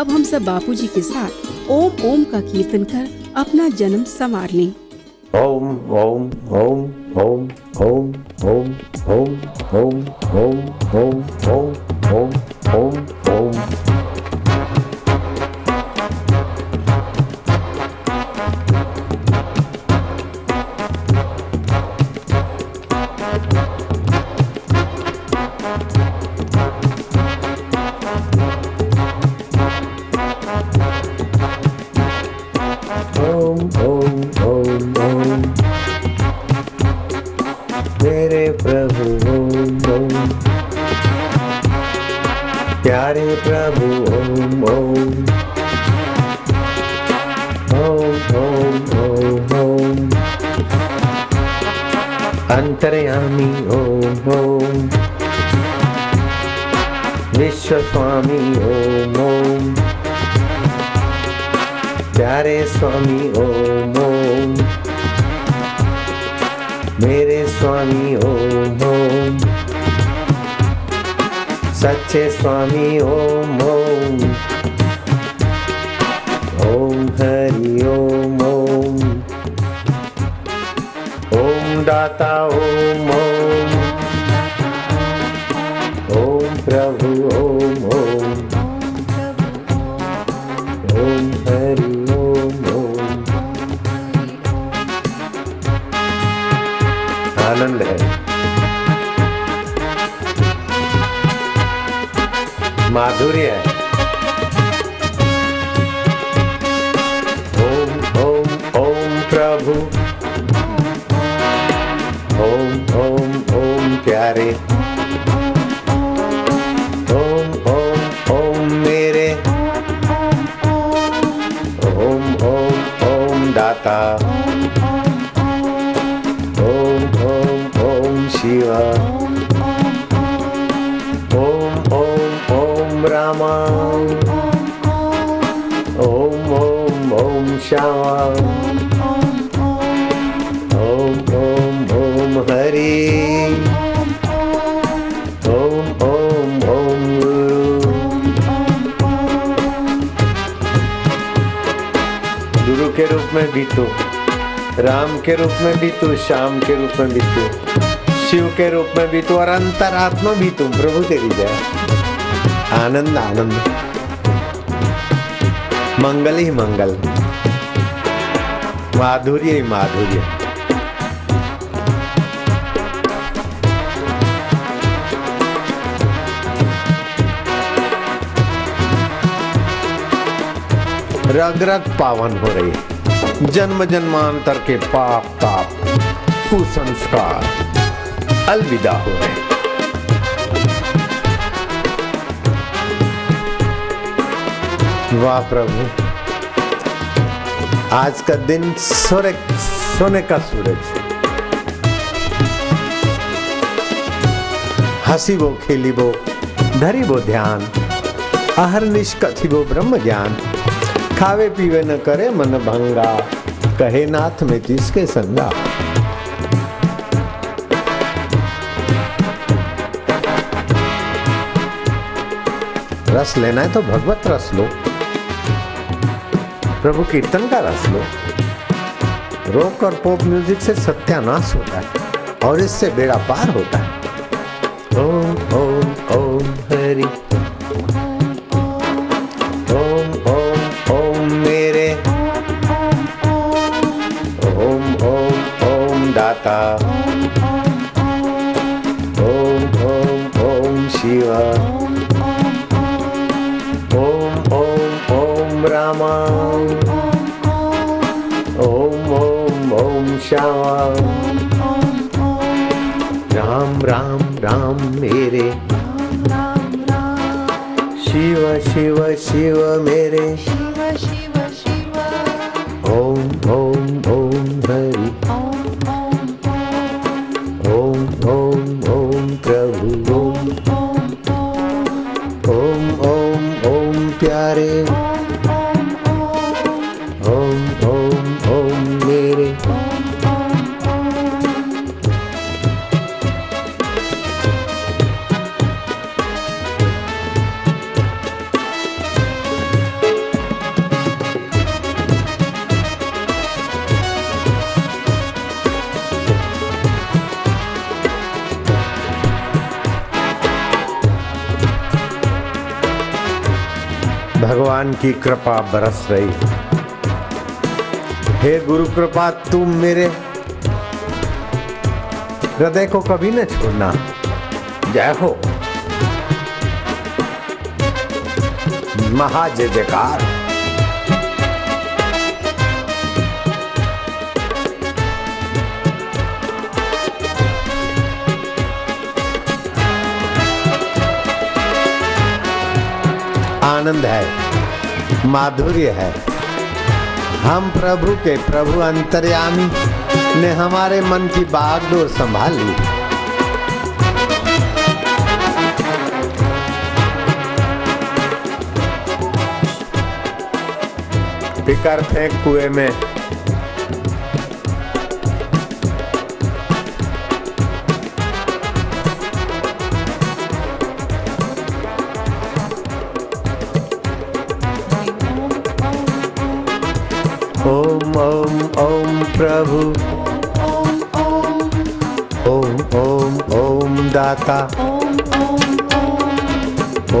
अब हम सब बापूजी के साथ ओम ओम का कीर्तन कर अपना जन्म संवार लें ओम ओम ओम ओम ओम ओम ओम ओम ओम ओम ओम ओम ओम ओम प्यारे प्रभु, ओम ओम। ओम ओम ओम ओम। अंतर्यामी, ओम ओम। विश्व स्वामी ओम ओम। प्यारे स्वामी, ओम ओम। मेरे स्वामी, ओम ओम। सच्चे स्वामी ओम ओम ओम हरि ओम ओम ओम दाता ओम ओम ओम प्रभु ओम ओम ओम हरि ओम ओम आनंद है Madurie. É. Om, Om, Om Prabhu. Om Om Om Shyama Om Om Om Hari Om Om Om गुरु गुरु के रूप में भी तू, राम के रूप में भी तू श्याम के रूप में भी तू शिव के रूप में भी तू, और अंतरात्मा भी तू, प्रभु तेरी जय। आनंद आनंद मंगल ही मंगल। माधुर्य ही माधुर्य। रग रग पावन हो रही है। जन्म जन्मांतर के पाप ताप कुसंस्कार। अलविदा हो रहे वाह प्रभु। आज का दिन सोने सोने का सूरज। हसी वो खेली वो धरी वो ध्यान। अहर निष्कथि वो ब्रह्म ज्ञान। खावे पीवे न करे मन भंगा। कहे नाथ में तिसके संगा। रस लेना है तो भगवत रस लो। प्रभु कीर्तन का रस लो रोक और पॉप म्यूज़िक से सत्यानाश होता है और इससे बेड़ा पार होता है ओम ओम ओम हरि ओम ओम ओम मेरे ओम ओम ओम दाता ओम ओम ओम शिवा ओम ओम ओम रामा राम राम राम मेरे शिव शिव शिव मेरे। शिव शिव। भगवान की कृपा बरस रही है। हे गुरु कृपा, तुम मेरे हृदय को कभी न छोड़ना। जय हो। महाजय जयकार। आनंद है, माधुर्य है। हम प्रभु के प्रभु अंतर्यामी ने हमारे मन की बागडोर संभाल ली। फिकर फेंक कुएँ में प्रभु। ओम ओम ओम दाता। ओम ओम हरि Om ओम।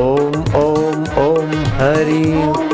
ओम ओम ओम Om